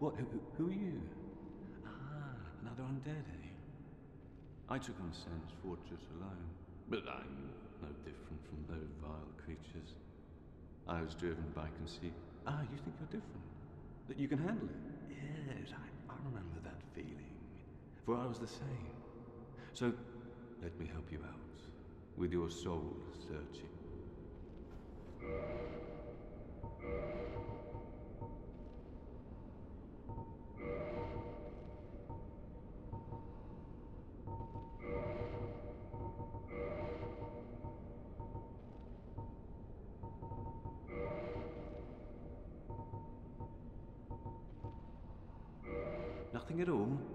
Who, who are you? Ah, another undead, eh? I took on Sen's fortress alone, but I'm no different from those vile creatures. I was driven by conceit. Ah, you think you're different? That you can handle it? Yes, I, I remember that feeling. For I was the same. So, let me help you out. With your soul searching. Nothing at all?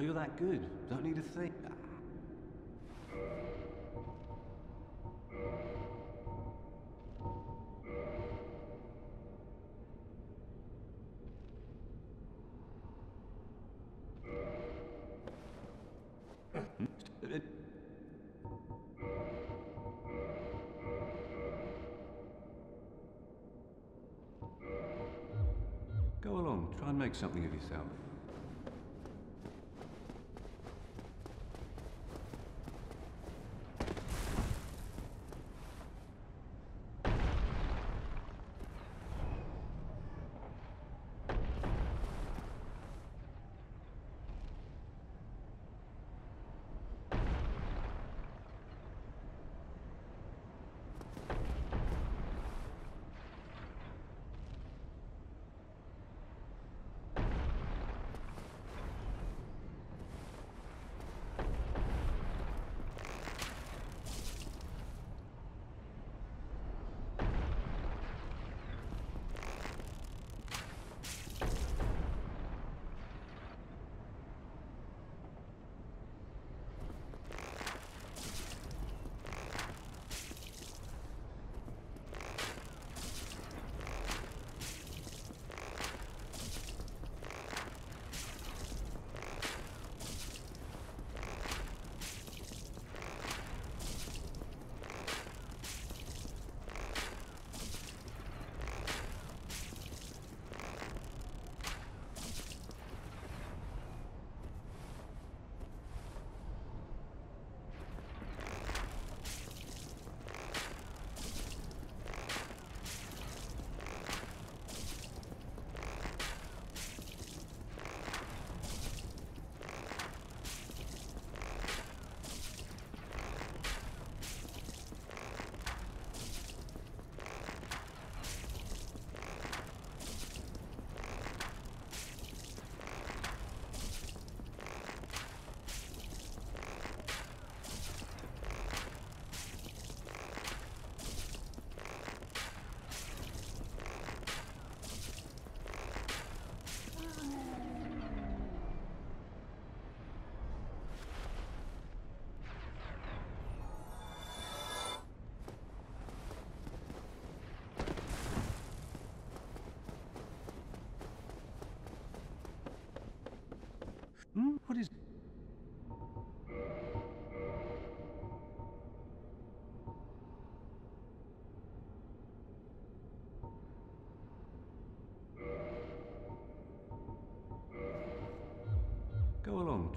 You're that good? Don't need a thing? Go along, try and make something of yourself.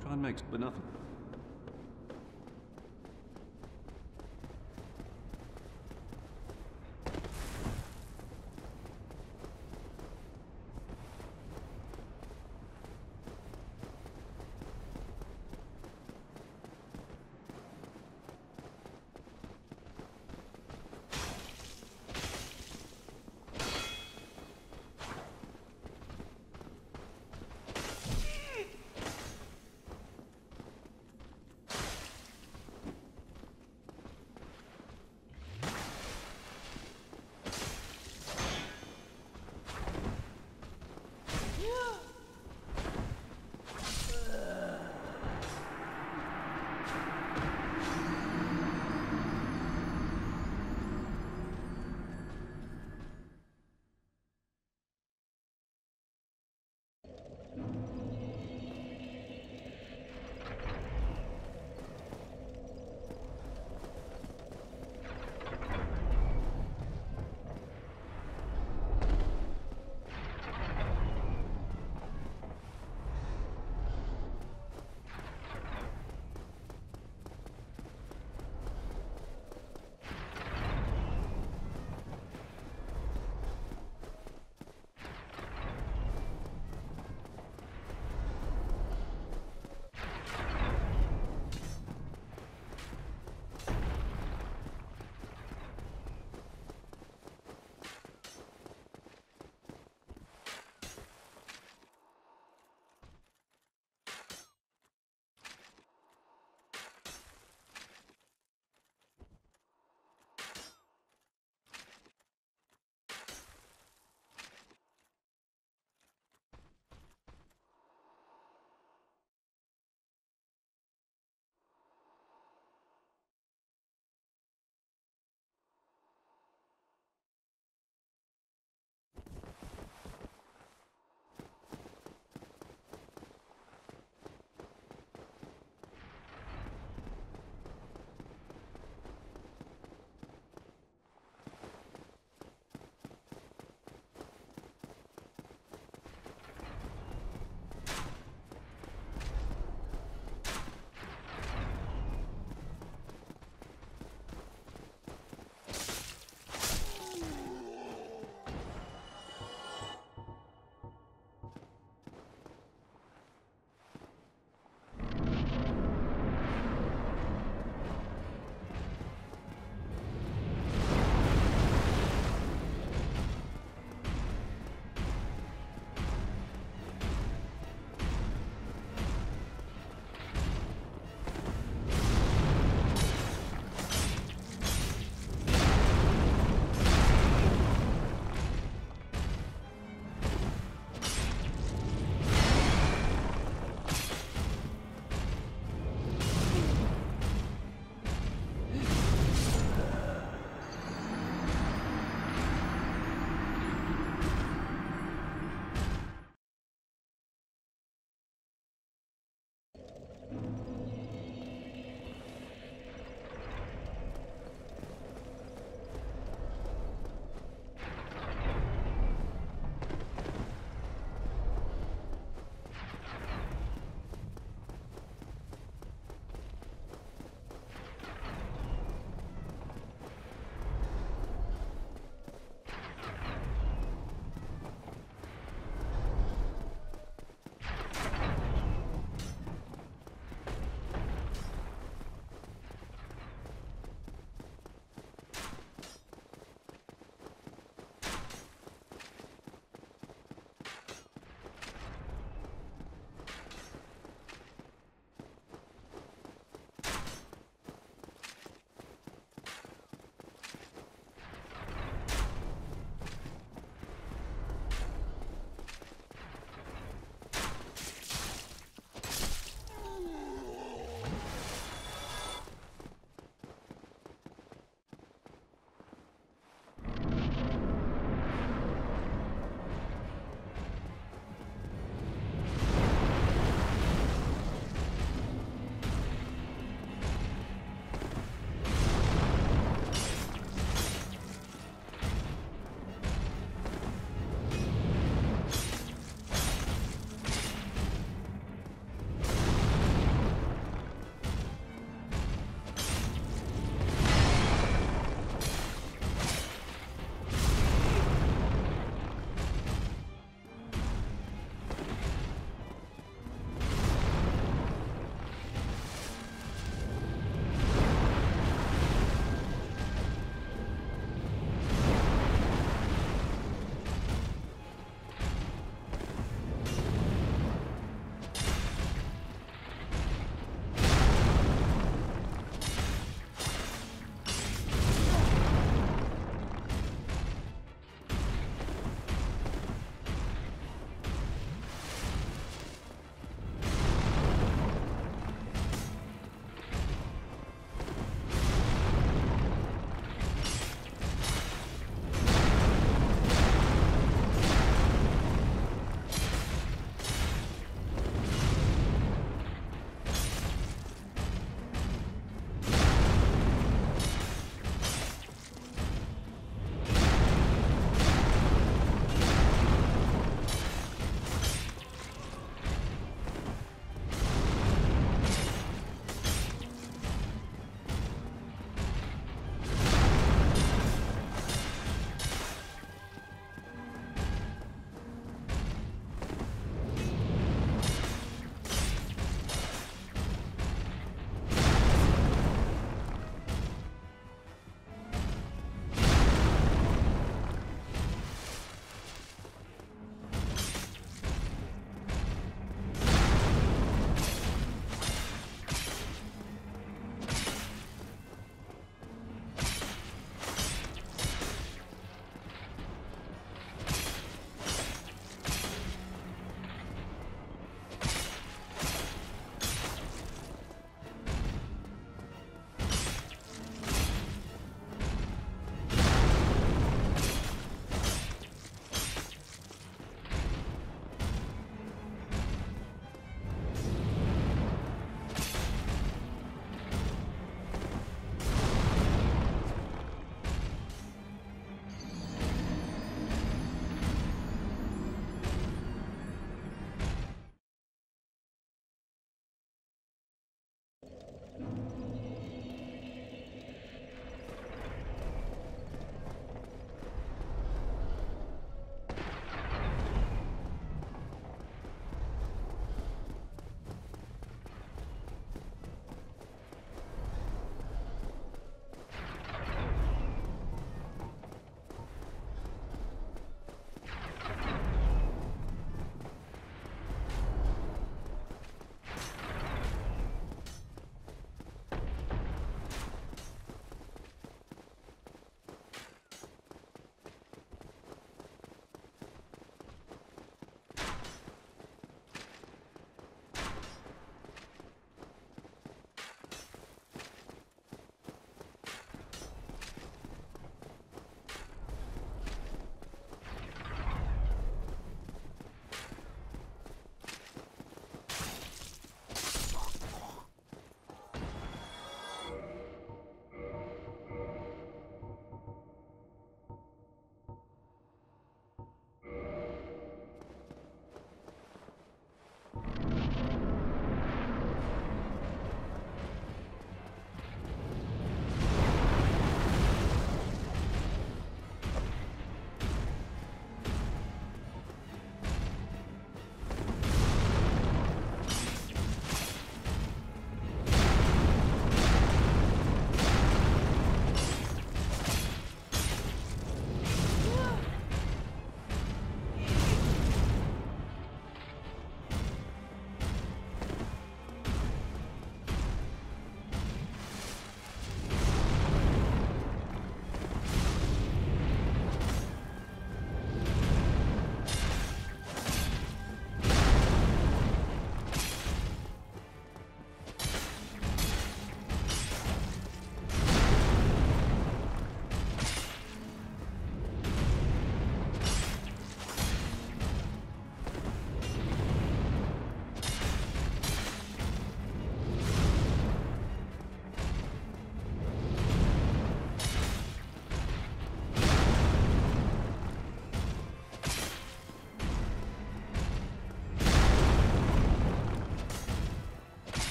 Try and make but nothing.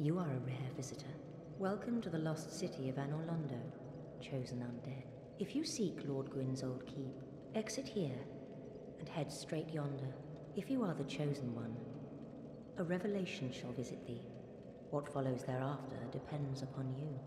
You are a rare visitor. Welcome to the lost city of Anor Londo, chosen undead. If you seek Lord Gwyn's old keep, exit here and head straight yonder. If you are the chosen one, a revelation shall visit thee. What follows thereafter depends upon you.